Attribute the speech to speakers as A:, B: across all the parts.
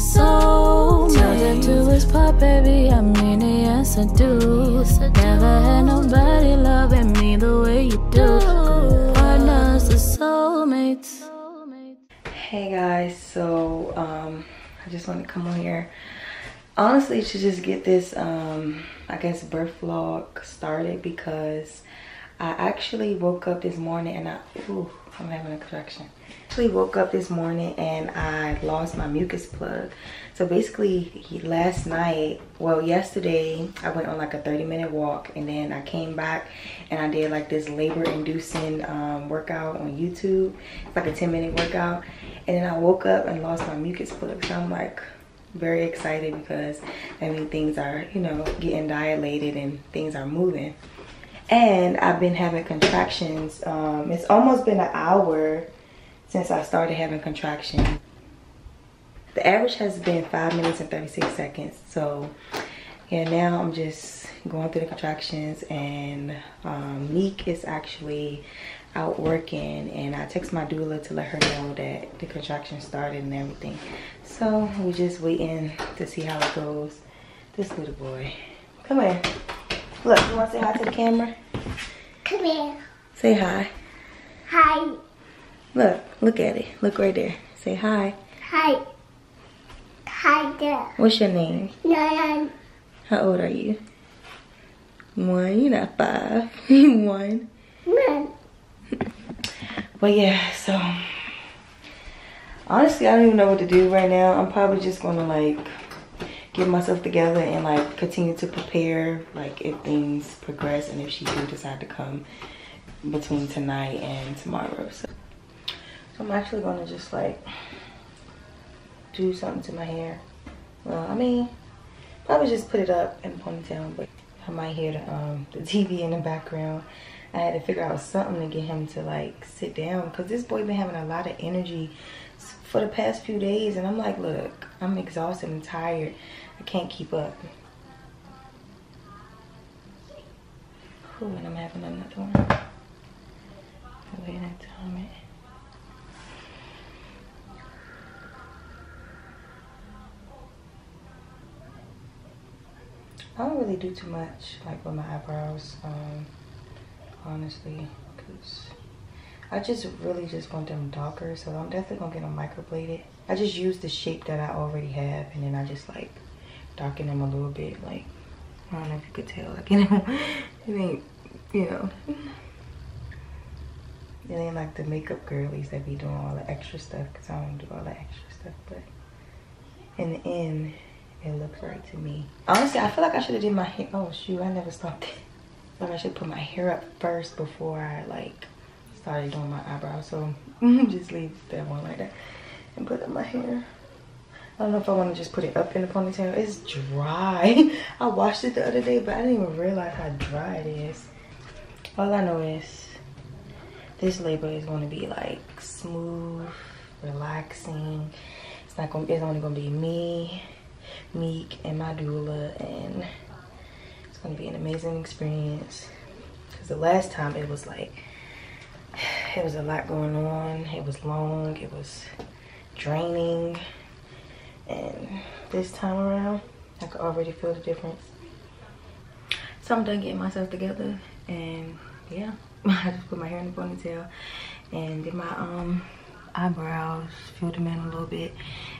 A: soul. Tell them to whisper, baby, I mean it, yes I do. Never had nobody loving me the way you do. Partners are soulmates.
B: Hey guys, so um, I just want to come on here honestly to just get this um, I guess birth vlog started because I actually woke up this morning and I ooh, I'm having a contraction. Actually woke up this morning and I lost my mucus plug. So basically last night, well yesterday, I went on like a 30 minute walk and then I came back and I did like this labor inducing um, workout on YouTube. It's like a 10 minute workout. And then I woke up and lost my mucus plug. So I'm like very excited because I mean things are, you know, getting dilated and things are moving and I've been having contractions. Um, it's almost been an hour since I started having contractions. The average has been 5 minutes and 36 seconds. So yeah, now I'm just going through the contractions and um, Meek is actually out working and I text my doula to let her know that the contractions started and everything. So we're just waiting to see how it goes. This little boy, come here. Look, you want to say hi to the camera?
C: Come here.
B: Say hi.
C: Hi.
B: Look, look at it. Look right there. Say hi.
C: Hi. Hi there.
B: What's your name?
C: Nyan.
B: How old are you? One. You're not five. One.
C: Nyan.
B: But yeah, so honestly, I don't even know what to do right now. I'm probably just gonna like get myself together and like continue to prepare like if things progress and if she do decide to come between tonight and tomorrow so i'm actually gonna just like do something to my hair well i mean probably just put it up in a ponytail but i might hear the um the tv in the background i had to figure out something to get him to like sit down because this boy been having a lot of energy for the past few days and I'm like, look, I'm exhausted and tired. I can't keep up. Ooh, and I'm having another one. Wait time I don't really do too much like with my eyebrows, um, honestly, because I just really just want them darker, so I'm definitely gonna get them microbladed. I just use the shape that I already have, and then I just like darken them a little bit. Like I don't know if you could tell, like you know, it ain't, you know. It ain't like the makeup girlies that be doing all the extra stuff, cause I don't do all the extra stuff. But in the end, it looks right to me. Honestly, I feel like I should have did my hair. Oh shoot, I never stopped it. Like I should put my hair up first before I like started doing my eyebrows. So just leave that one like that and put up my hair. I don't know if I want to just put it up in the ponytail. It's dry. I washed it the other day, but I didn't even realize how dry it is. All I know is this labor is going to be like smooth, relaxing. It's not going. It's only going to be me, Meek, and my doula, and it's to be an amazing experience. Because the last time it was like it was a lot going on. It was long. It was draining. And this time around, I could already feel the difference. So I'm done getting myself together. And yeah, I just put my hair in a ponytail and did my um eyebrows, filled them in a little bit,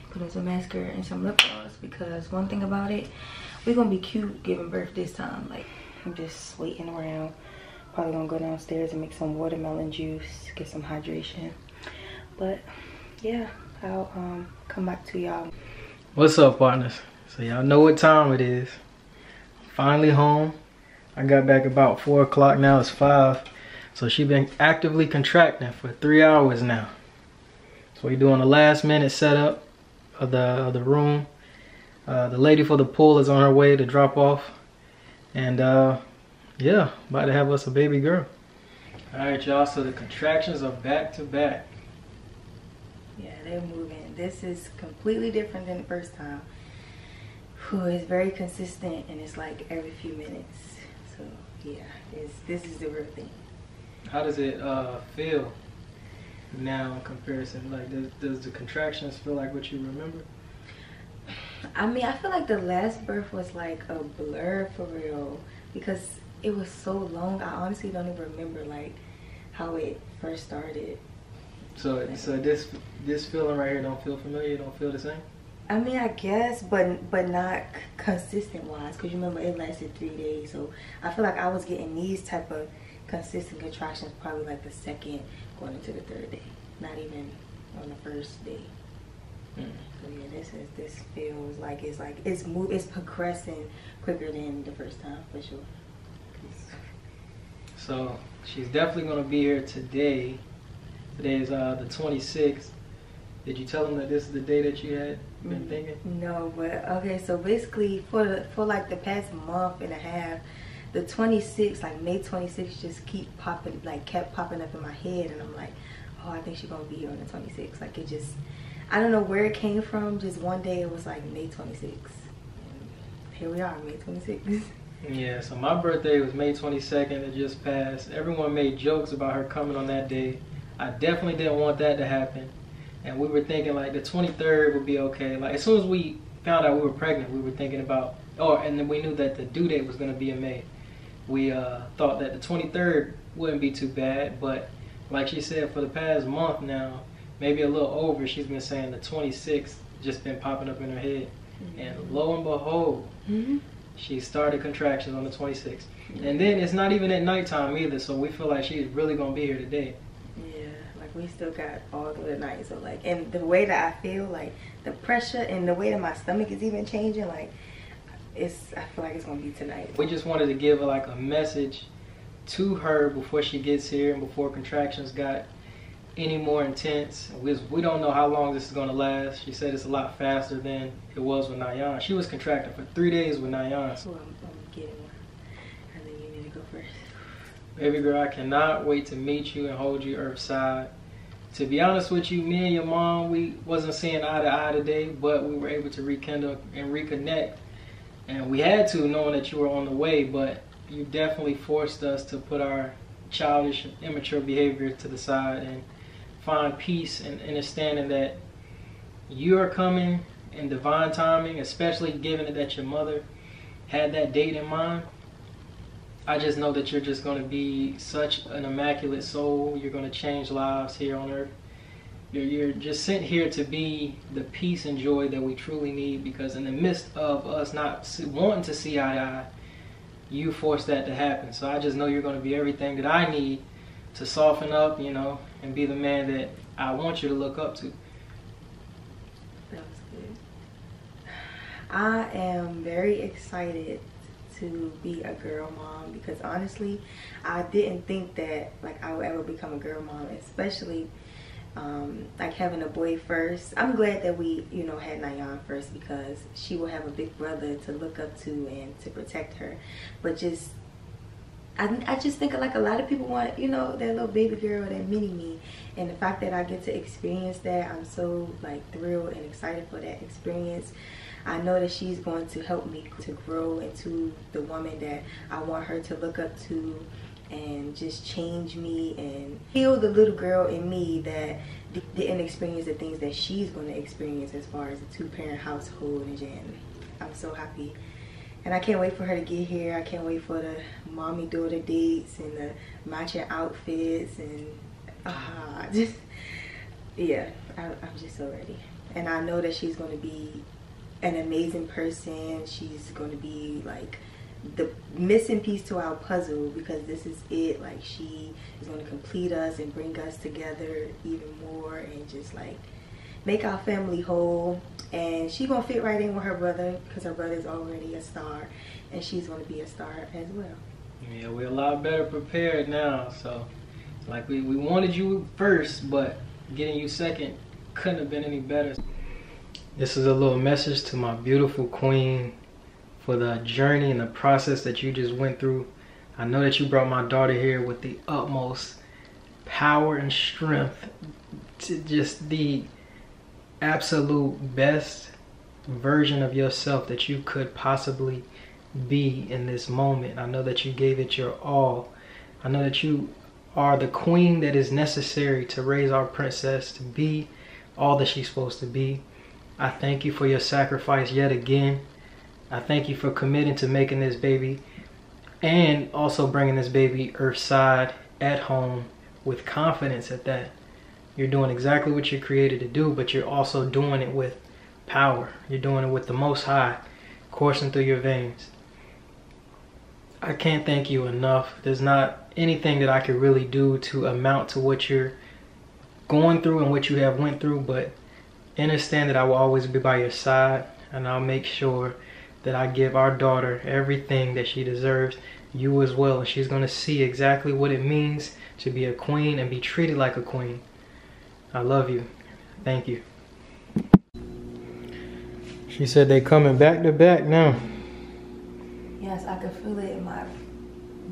B: put on some mascara and some lip gloss because one thing about it, we're gonna be cute giving birth this time. Like I'm just waiting around Probably gonna go downstairs and make some watermelon juice, get some hydration. But yeah, I'll um, come back to y'all.
D: What's up, partners? So y'all know what time it is. Finally home. I got back about four o'clock. Now it's five. So she been actively contracting for three hours now. So we're doing the last minute setup of the of the room. Uh, the lady for the pool is on her way to drop off, and uh, yeah, about to have us a baby girl. All right, y'all, so the contractions are back to back.
B: Yeah, they're moving. This is completely different than the first time. Who is very consistent and it's like every few minutes. So yeah, this is the real thing.
D: How does it uh, feel now in comparison? Like, does, does the contractions feel like what you remember?
B: I mean, I feel like the last birth was like a blur for real because it was so long. I honestly don't even remember like how it first started.
D: So, so this this feeling right here don't feel familiar. Don't feel the same.
B: I mean, I guess, but but not consistent wise, because you remember it lasted three days. So I feel like I was getting these type of consistent contractions probably like the second going into the third day, not even on the first day.
D: Mm.
B: So yeah, this is this feels like it's like it's move it's progressing quicker than the first time for sure.
D: So she's definitely gonna be here today. Today is uh, the 26th. Did you tell them that this is the day that you had been
B: Mm.
D: thinking?
B: No, but okay. So basically, for the, for like the past month and a half, the 26th, like May 26th, just keep popping, like kept popping up in my head, and I'm like, oh, I think she's gonna be here on the 26th. Like it just, I don't know where it came from. Just one day it was like May 26th. And here we are, May 26th.
D: Yeah. So my birthday was May 22nd. It just passed. Everyone made jokes about her coming on that day. I definitely didn't want that to happen. And we were thinking like the 23rd would be okay. Like as soon as we found out we were pregnant, we were thinking about, oh, and then we knew that the due date was gonna be in May. We uh, thought that the 23rd wouldn't be too bad, but like she said, for the past month now, maybe a little over, she's been saying the 26th just been popping up in her head. And lo and behold,
B: hmm
D: she started contractions on the 26th. And then it's not even at nighttime either, so we feel like she's really gonna be here today.
B: Yeah, like we still got all through the night. So like, and the way that I feel, like the pressure and the way that my stomach is even changing, like it's. I feel like it's gonna be tonight.
D: We just wanted to give like a message to her before she gets here and before contractions got any more intense. We, we don't know how long this is gonna last. She said it's a lot faster than it was with Nayan. She was contracting for three days with Nayan.
B: So I'm, I'm getting one. And then you need to go first.
D: Baby girl, I cannot wait to meet you and hold you Earthside. To be honest with you, me and your mom, we wasn't seeing eye to eye today, but we were able to rekindle and reconnect. And we had to, knowing that you were on the way, but you definitely forced us to put our childish, immature behavior to the side and find peace and understanding that you are coming in divine timing, especially given that your mother had that date in mind. I just know that you're just going to be such an immaculate soul. You're going to change lives here on earth. You're, you're just sent here to be the peace and joy that we truly need because, in the midst of us not wanting to see eye to eye, you force that to happen. So I just know you're going to be everything that I need to soften up, you know, and be the man that I want you to look up to.
B: That was good. I am very excited to be a girl mom because honestly, I didn't think that like I would ever become a girl mom, especially um, like having a boy first. I'm glad that we, you know, had Nayan first because she will have a big brother to look up to and to protect her. But just, I, I just think like a lot of people want, you know, that little baby girl, that mini me. And the fact that I get to experience that, I'm so like thrilled and excited for that experience. I know that she's going to help me to grow into the woman that I want her to look up to and just change me and heal the little girl in me that didn't experience the things that she's going to experience as far as a two-parent household and. I'm so happy. And I can't wait for her to get here. I can't wait for the mommy daughter dates and the matching outfits and ah, just yeah, I, I'm just so ready. And I know that she's going to be an amazing person. She's going to be like the missing piece to our puzzle because this is it. Like she is going to complete us and bring us together even more and just like make our family whole. And she's going to fit right in with her brother because her brother's already a star and she's going to be a star as well.
D: Yeah, we're a lot better prepared now. So, like, we, we wanted you first, but getting you second couldn't have been any better. This is a little message to my beautiful queen for the journey and the process that you just went through. I know that you brought my daughter here with the utmost power and strength to just the absolute best version of yourself that you could possibly be in this moment. I know that you gave it your all. I know that you are the queen that is necessary to raise our princess to be all that she's supposed to be. I thank you for your sacrifice yet again. I thank you for committing to making this baby and also bringing this baby earthside at home with confidence at that. You're doing exactly what you're created to do, but you're also doing it with power. You're doing it with the Most High coursing through your veins. I can't thank you enough. There's not anything that I could really do to amount to what you're going through and what you have went through, but understand that I will always be by your side and I'll make sure that I give our daughter everything that she deserves, you as well. And she's going to see exactly what it means to be a queen and be treated like a queen. I love you. Thank you. She said they coming back to back now.
B: Yes, I can feel it in my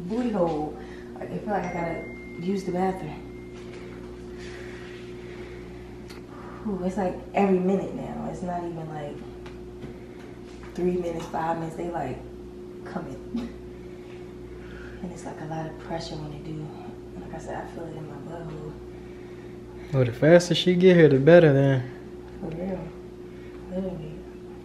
B: booty hole. I feel like I gotta use the bathroom. Ooh, it's like every minute now. It's not even like three minutes, five minutes. They like coming. And it's like a lot of pressure when they do. Like I said, I feel it in my butthole.
D: Well, the faster she get here, the better then.
B: For real. Literally.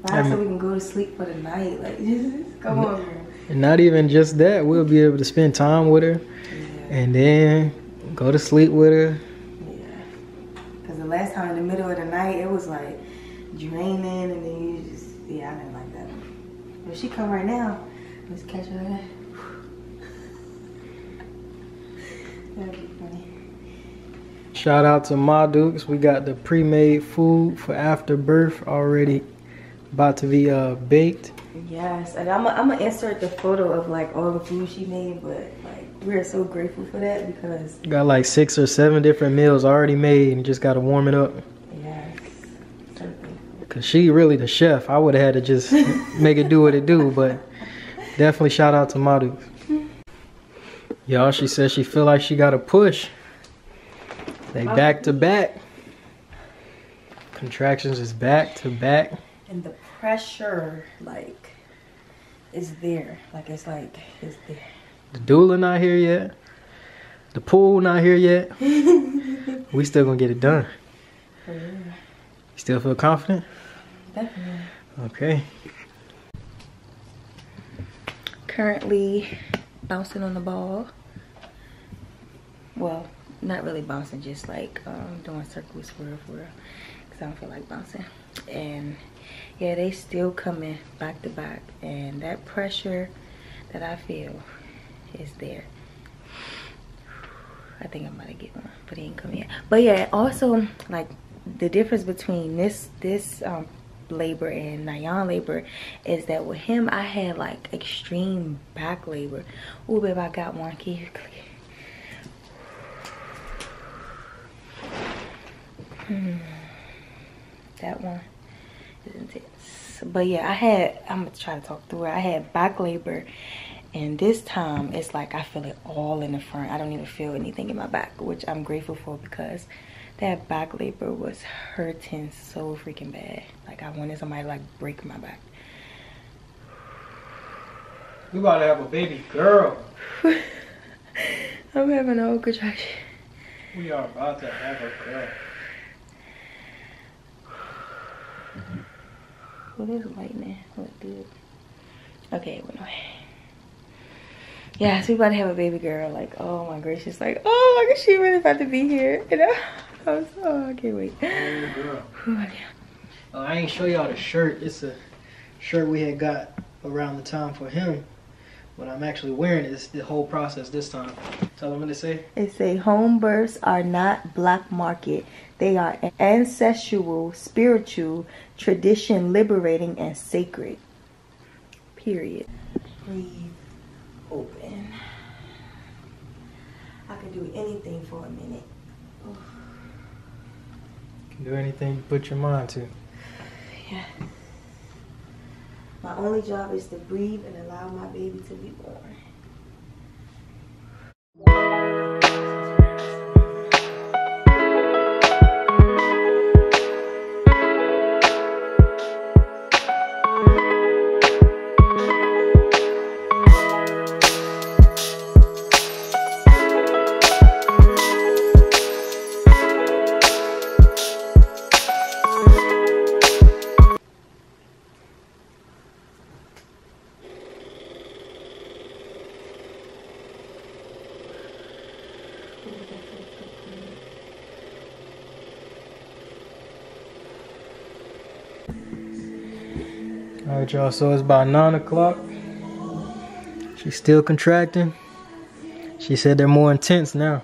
D: I
B: Why so we can go to sleep for the night? Like, just come on, girl.
D: And not even just that, we'll be able to spend time with her
B: Yeah.
D: and then go to sleep with her.
B: Yeah. Because the last time in the middle of the night, it was like draining, and then you just, yeah, I didn't like that. But if she come right now, let's catch her. That'd be funny.
D: Shout out to Ma Dukes. We got the pre-made food for after birth already about to be uh, baked.
B: Yes, and I'm I'm gonna insert the photo of like all the food she made, but like we're so grateful for that because
D: Got like six or seven different meals already made and just got to warm it up.
B: Yes, so thankful.
D: Cause she really the chef. I would have had to just make it do what it do, but definitely shout out to Madu. Y'all, she says she feel like she got a push. They back to back. Contractions is back to back.
B: and the pressure like is there. Like it's like it's there.
D: The doula not here yet. The pool not here yet. we still gonna get it done. You still feel confident?
B: Definitely.
D: Okay.
B: Currently bouncing on the ball. Well, not really bouncing, just like um, doing circles for real, for real. Cause I don't feel like bouncing. And yeah, they still coming back to back, and that pressure that I feel is there. I think I'm about to get one, but he ain't come yet. But yeah, also like the difference between this this um labor and Nayan labor is that with him I had like extreme back labor. Oh babe, I got one. Can you? Hmm. That one is intense. But yeah, I had I'm gonna try to talk through it. I had back labor and this time it's like I feel it all in the front. I don't even feel anything in my back, which I'm grateful for because that back labor was hurting so freaking bad. Like I wanted somebody to like break my back.
D: We about to have a baby girl.
B: I'm having a whole contraction.
D: We are about to have a girl.
B: What is lightning? What dude? Okay, went away. Yeah, so we about to have a baby girl. Like, oh my gracious. Like, oh my gosh, she really about to be here. you I, I was, oh, I can't wait. Whew, okay.
D: Uh, I ain't show y'all the shirt. It's a shirt we had got around the time for him. But I'm actually wearing it. The whole process this time. Tell them what to say.
B: It say home births are not black market. They are ancestral, spiritual, tradition liberating and sacred. Period. Breathe open. I can do anything for a minute.
D: Do anything you put your mind to.
B: Yeah. My only job is to breathe and allow my baby to be born.
D: All right, y'all. So it's about nine o'clock. She's still contracting. She said they're more intense now.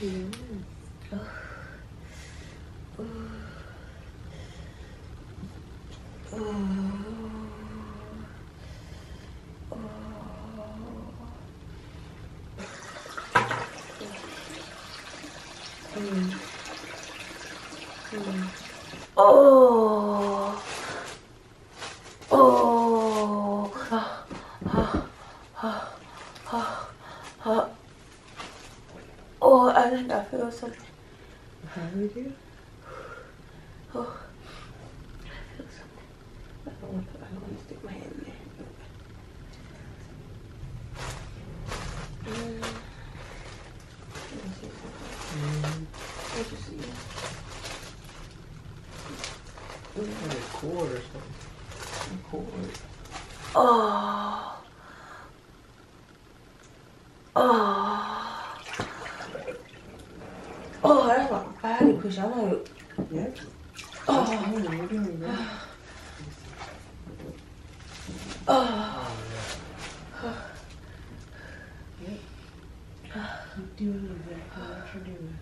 B: Mm. out. Oh. Oh. Oh, I think I feel something.
E: How would you?
B: Oh, I feel something. I don't want to, I don't want to stick my hand in there. Mm. Let me see something. What you see?
D: Like a cord or something.
B: Cord. Oh. Oh. Oh, that's my body push. I'm like,
E: Yep.
B: oh,
E: Oh, you're doing great.
B: oh.
E: Keep doing exactly what you're doing.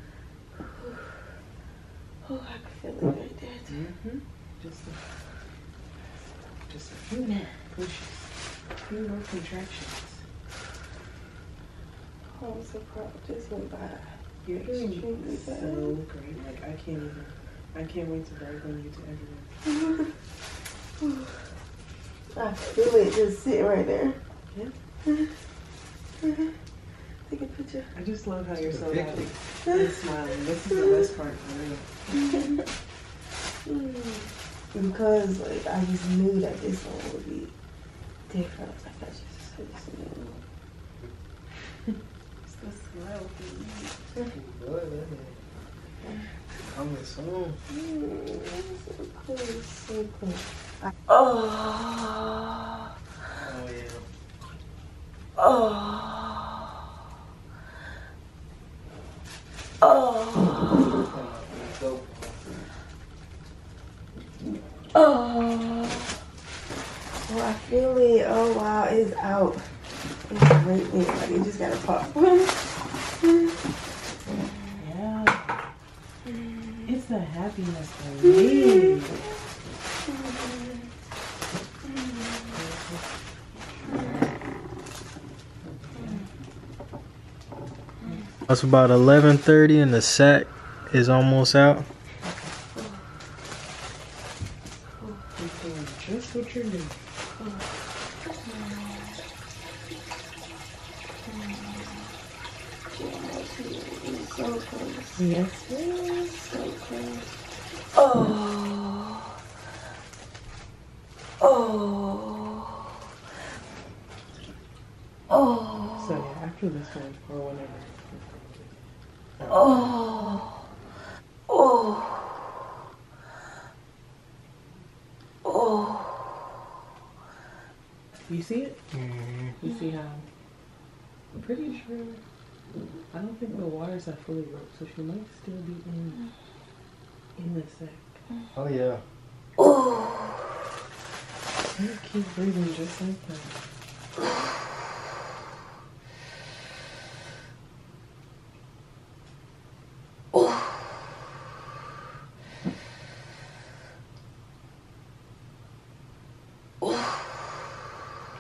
B: Oh, I can feel it right there. too.
E: Mm-hmm. Just a, just a few more pushes. A few more contractions.
B: Oh, I'm so proud. This went by.
E: You're
B: Extremely
E: so
B: bad.
E: great. Like I can't even. I can't wait to brag on you to everyone.
B: I feel it just sitting right there.
E: Yeah.
B: Take a picture.
E: I just love how you're so happy and smiling. This is the best part for real.
B: Because like I just knew that this one would be different. I was like, I just, I just knew.
E: It's the smile thing.
D: Coming soon.
B: Mm, so cool, so cool. Oh,
D: Oh
B: oh, oh, oh. Oh, I feel it. Oh wow, it's out. It's right there. Like it just gotta pop.
E: Yeah. It's the happiness for me.
D: It's about 11:30 and the set is almost out.
E: You're doing just what you're doing.
B: So close.
E: Yes.
B: So close. Oh. Oh. Oh.
E: So yeah, after this one or whenever.
B: Oh. Oh. Oh.
E: You see it?
D: Mm-hmm.
E: You see how? I'm pretty sure. I don't think the waters are fully roped, so she might still be in in the sack.
D: Oh yeah.
B: Oh.
E: You keep breathing just like that.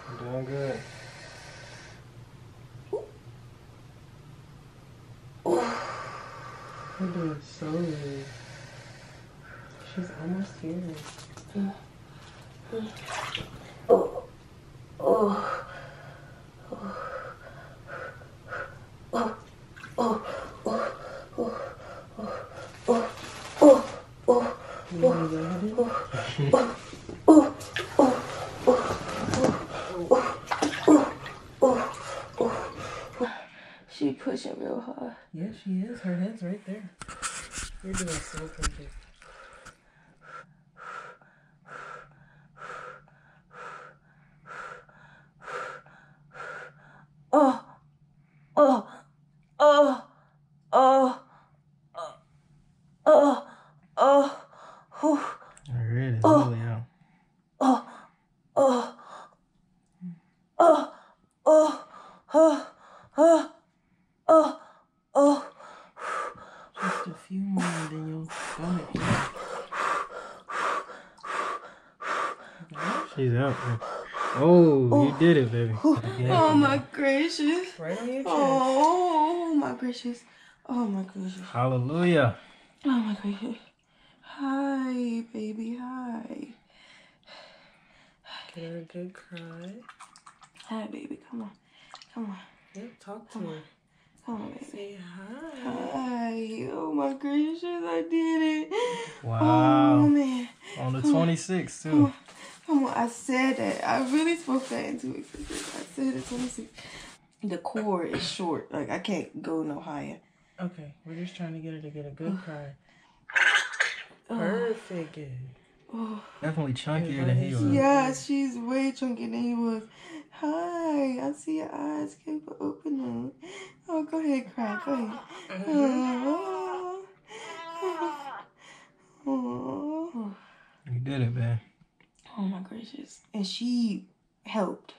D: I'm doing good.
E: We're doing so good. She's almost here.
B: Oh. Oh. Oh, oh, oh, oh, oh, oh, whew,
D: There it is.
B: Oh.
D: Really out.
B: oh, oh, oh, oh, oh, oh, oh, oh.
E: Just a few more, and then you'll go ahead.
D: She's out. man. Oh, you did it, baby.
B: Oh my gracious.
E: Right on your chest.
B: Oh my gracious. Oh my gracious.
D: Hallelujah.
B: Oh my gracious. Hi, baby. Hi.
E: Get her a good cry.
B: Hi, baby. Come on. Come on.
E: Yep, talk to her.
B: Come on, baby.
E: Say hi.
B: Hi. Oh my gracious. I did it. Oh
D: Wow.
B: man.
D: On the 26th, too.
B: Come on. I said that. I really spoke that into existence. I said it 26. The cord is short. Like I can't go no higher.
E: Okay, we're just trying to get her to get a good oh. cry.
B: Oh.
E: Perfect. good.
D: Definitely chunkier than he was.
B: Yeah, she's way chunkier than he was. Hi, I see your eyes. Keep opening. Oh, go ahead, cry. Go ahead. Oh. Oh.
D: You did it, man.
B: oh my gracious. And she helped.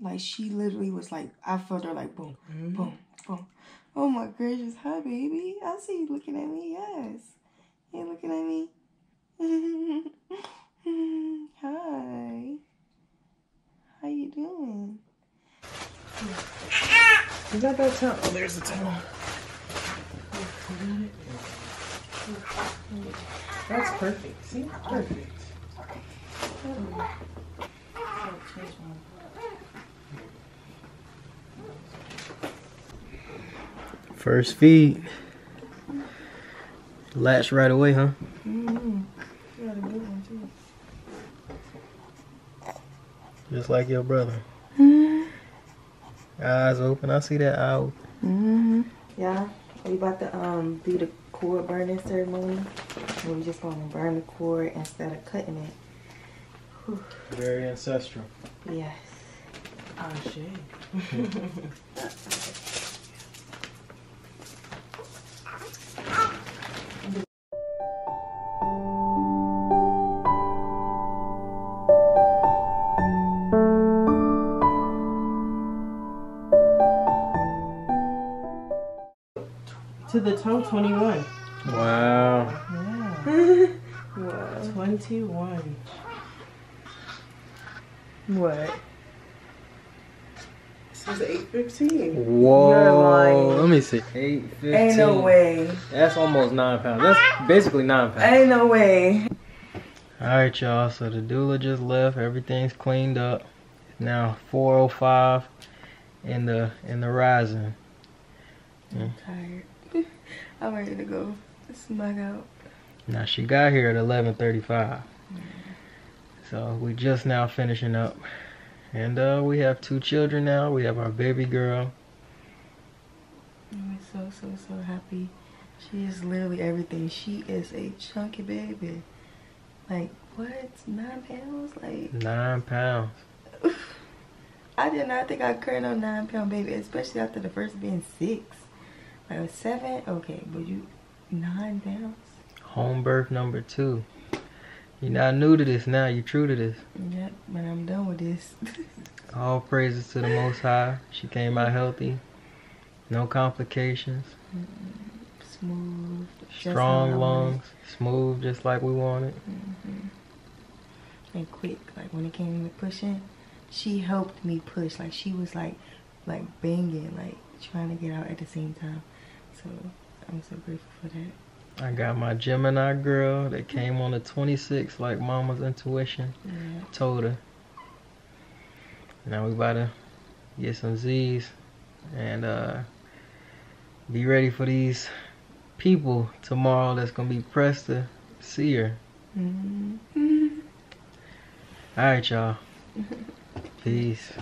B: Like, she literally was like, I felt her like, boom, mm-hmm. boom, boom. Oh my gracious. Hi, baby. I see you looking at me. Yes. You looking at me? Hi. How you doing?
E: Is that that towel? Oh, there's the towel. That's perfect. See? Perfect.
D: First feed. Latch right away, huh?
E: You got a good one, too.
D: Just like your brother. Eyes open. I see that eye open.
B: Mm-hmm. Yeah, we about to um do the cord burning ceremony. And we just gonna burn the cord instead of cutting it.
D: Very ancestral.
B: Yes.
E: Ah, shit. To the toe 21.
B: What?
E: 21.
B: What?
E: This is 815.
D: Whoa. Let me see. 815.
B: Ain't no way.
D: That's almost 9 pounds. That's basically 9 pounds.
B: Ain't no way.
D: Alright, y'all. So the doula just left. Everything's cleaned up. It's now 4.05 in the, in the rising.
B: I'm tired. I'm ready to go. Smack out.
D: Now she got here at 11:35. So we just now finishing up, and uh, we have two children now. We have our baby girl.
B: I'm so so so happy. She is literally everything. She is a chunky baby. Like what? Nine pounds? Like
D: Nine pounds.
B: I did not think I'd carry no nine pound baby, especially after the first being six. Like a seven, okay, but you nine pounds?
D: Home birth number two. You're not new to this now. You're true to this.
B: Yep, but I'm done with this.
D: All praises to the Most High. She came out healthy. No complications.
B: Mm-hmm. Smooth. how I
D: Strong lungs. Smooth, just like we wanted.
B: it. And quick. Like when it came to pushing, she helped me push. Like she was like like banging, like trying to get out at the same time. So I'm so grateful for that.
D: I got my Gemini girl that came on the 26th like mama's intuition.
B: Yeah.
D: told her. Now we about to get some Z's and uh, be ready for these people tomorrow that's gonna be pressed to see her.
B: Mm-hmm.
D: All right, y'all. Peace.